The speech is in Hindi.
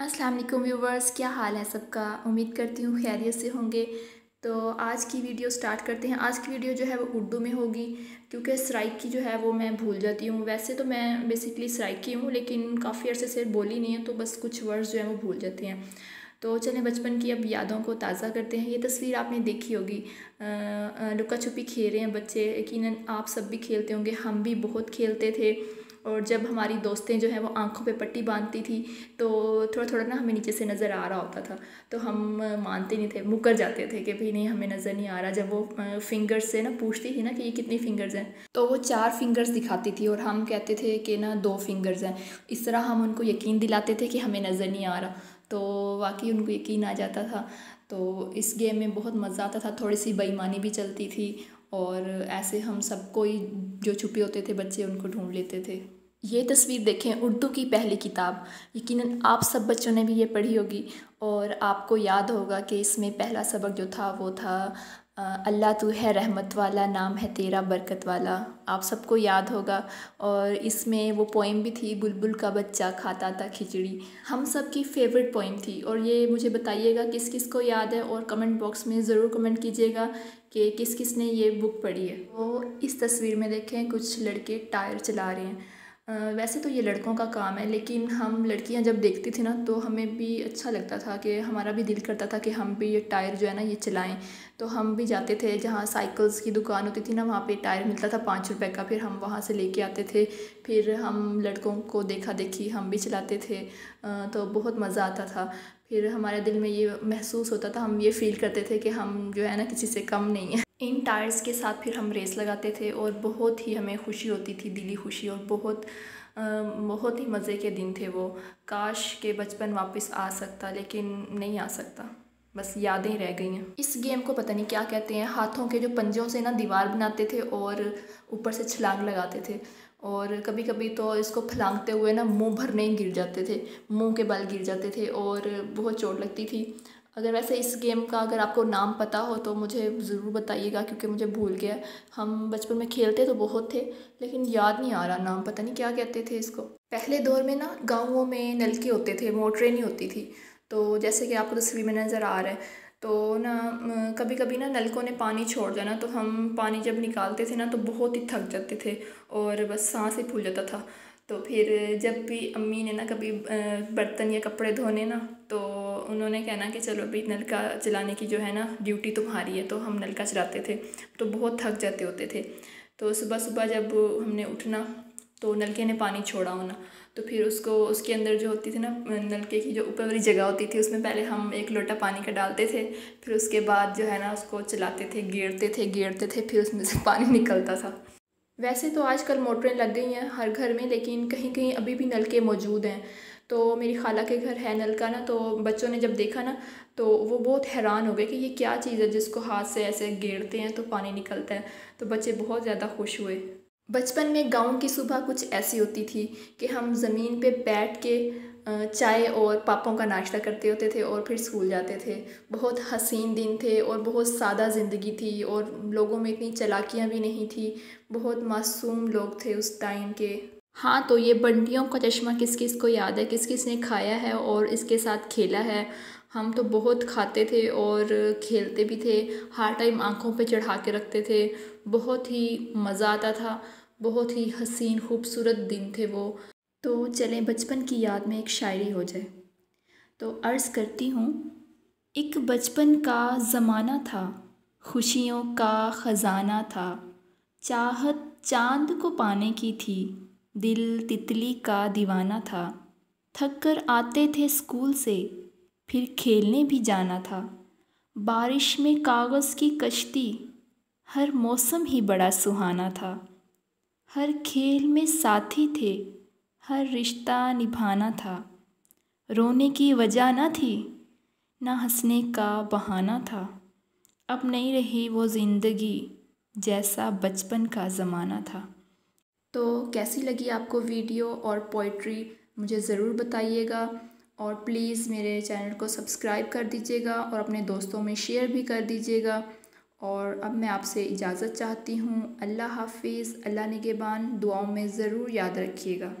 अस्सलाम वालेकुम व्यूवर्स, क्या हाल है सबका? उम्मीद करती हूँ खैरियत से होंगे। तो आज की वीडियो स्टार्ट करते हैं। आज की वीडियो जो है वो उर्दू में होगी, क्योंकि सराइक की जो है वो मैं भूल जाती हूँ। वैसे तो मैं बेसिकली सराइक की हूँ, लेकिन काफ़ी अर्से से बोली नहीं है तो बस कुछ वर्ड्स जो है वो भूल जाते हैं। तो चलें बचपन की अब यादों को ताज़ा करते हैं। ये तस्वीर आपने देखी होगी। लुका छुपी खेल रहे हैं बच्चे। यकीन आप सब भी खेलते होंगे। हम भी बहुत खेलते थे। और जब हमारी दोस्तें जो हैं वो आँखों पे पट्टी बांधती थी तो थोड़ा थोड़ा ना हमें नीचे से नज़र आ रहा होता था। तो हम मानते नहीं थे, मुकर जाते थे कि भाई नहीं, हमें नज़र नहीं आ रहा। जब वो फिंगर्स से ना पूछती थी ना कि ये कितनी फिंगर्स हैं तो वो चार फिंगर्स दिखाती थी और हम कहते थे कि ना दो फिंगर्स हैं। इस तरह हम उनको यकीन दिलाते थे कि हमें नज़र नहीं आ रहा। तो वाकई उनको यकीन आ जाता था। तो इस गेम में बहुत मज़ा आता था। थोड़ी सी बेईमानी भी चलती थी और ऐसे हम सब कोई जो छुपे होते थे बच्चे उनको ढूंढ लेते थे। ये तस्वीर देखें उर्दू की पहली किताब। यकीनन आप सब बच्चों ने भी ये पढ़ी होगी और आपको याद होगा कि इसमें पहला सबक जो था, वो था अल्लाह तू है रहमत वाला, नाम है तेरा बरकत वाला। आप सबको याद होगा और इसमें वो पोइम भी थी, बुलबुल का बच्चा खाता था खिचड़ी। हम सब की फेवरेट पोइम थी और ये मुझे बताइएगा किस किस को याद है और कमेंट बॉक्स में ज़रूर कमेंट कीजिएगा कि किस किस ने ये बुक पढ़ी है। वो इस तस्वीर में देखें, कुछ लड़के टायर चला रहे हैं। वैसे तो ये लड़कों का काम है, लेकिन हम लड़कियाँ जब देखती थी ना तो हमें भी अच्छा लगता था कि हमारा भी दिल करता था कि हम भी ये टायर जो है ना, ये चलाएँ। तो हम भी जाते थे, जहाँ साइकिल्स की दुकान होती थी ना, वहाँ पे टायर मिलता था पाँच रुपए का, फिर हम वहाँ से लेके आते थे। फिर हम लड़कों को देखा देखी हम भी चलाते थे तो बहुत मज़ा आता था। फिर हमारे दिल में ये महसूस होता था, हम ये फ़ील करते थे कि हम जो है ना, किसी से कम नहीं है। इन टायर्स के साथ फिर हम रेस लगाते थे और बहुत ही हमें खुशी होती थी, दिली खुशी और बहुत बहुत ही मज़े के दिन थे वो। काश के बचपन वापस आ सकता, लेकिन नहीं आ सकता। बस यादें रह गई हैं। इस गेम को पता नहीं क्या कहते हैं, हाथों के जो पंजों से ना दीवार बनाते थे और ऊपर से छलांग लगाते थे। और कभी कभी तो इसको फलांगते हुए ना मुँह भरने ही गिर जाते थे, मुँह के बल गिर जाते थे और बहुत चोट लगती थी। अगर वैसे इस गेम का अगर आपको नाम पता हो तो मुझे ज़रूर बताइएगा क्योंकि मुझे भूल गया हम बचपन में खेलते तो बहुत थे, लेकिन याद नहीं आ रहा नाम, पता नहीं क्या कहते थे इसको। पहले दौर में ना गाँवों में नलके होते थे, मोटरें नहीं होती थी। तो जैसे कि आपको तस्वीर में नज़र आ रहा है तो ना कभी कभी ना नलकों ने पानी छोड़ देना तो हम पानी जब निकालते थे ना तो बहुत ही थक जाते थे और बस सांस ही फूल जाता था। तो फिर जब भी अम्मी ने ना कभी बर्तन या कपड़े धोने ना तो उन्होंने कहना कि चलो अभी नलका चलाने की जो है ना ड्यूटी तुम्हारी है तो हम नलका चलाते थे। तो बहुत थक जाते होते थे। तो सुबह सुबह जब हमने उठना तो नलके ने पानी छोड़ा होना। तो फिर उसको, उसके अंदर जो होती थी ना नलके की जो ऊपर वाली जगह होती थी, उसमें पहले हम एक लोटा पानी का डालते थे। फिर उसके बाद जो है ना उसको चलाते थे, गेरते थे गेरते थे, फिर उसमें से पानी निकलता था। वैसे तो आजकल मोटरें लग गई हैं हर घर में, लेकिन कहीं कहीं अभी भी नलके मौजूद हैं। तो मेरी खाला के घर है नलका ना तो बच्चों ने जब देखा ना तो वो बहुत हैरान हो गए कि ये क्या चीज़ है जिसको हाथ से ऐसे गेड़ते हैं तो पानी निकलता है। तो बच्चे बहुत ज़्यादा खुश हुए। बचपन में गाँव की सुबह कुछ ऐसी होती थी कि हम ज़मीन पे बैठ के चाय और पापों का नाश्ता करते होते थे और फिर स्कूल जाते थे। बहुत हसीन दिन थे और बहुत सादा ज़िंदगी थी और लोगों में इतनी चलाकियाँ भी नहीं थी। बहुत मासूम लोग थे उस टाइम के। हाँ तो ये बंटियों का चश्मा किस किस को याद है? किस किस ने खाया है और इसके साथ खेला है? हम तो बहुत खाते थे और खेलते भी थे। हर टाइम आँखों पे चढ़ा के रखते थे। बहुत ही मज़ा आता था। बहुत ही हसीन, खूबसूरत दिन थे वो। तो चलें, बचपन की याद में एक शायरी हो जाए। तो अर्ज़ करती हूँ, एक बचपन का ज़माना था, खुशियों का ख़जाना था। चाहत चाँद को पाने की थी, दिल तितली का दीवाना था। थक कर आते थे स्कूल से, फिर खेलने भी जाना था। बारिश में कागज़ की कश्ती, हर मौसम ही बड़ा सुहाना था। हर खेल में साथी थे हर रिश्ता निभाना था। रोने की वजह न थी, ना हंसने का बहाना था। अब नहीं रही वो ज़िंदगी जैसा बचपन का ज़माना था। तो कैसी लगी आपको वीडियो और पोइट्री मुझे ज़रूर बताइएगा। और प्लीज़ मेरे चैनल को सब्सक्राइब कर दीजिएगा और अपने दोस्तों में शेयर भी कर दीजिएगा। और अब मैं आपसे इजाज़त चाहती हूँ। अल्लाह हाफिज़, अल्लाह निगेबान, दुआओं में ज़रूर याद रखिएगा।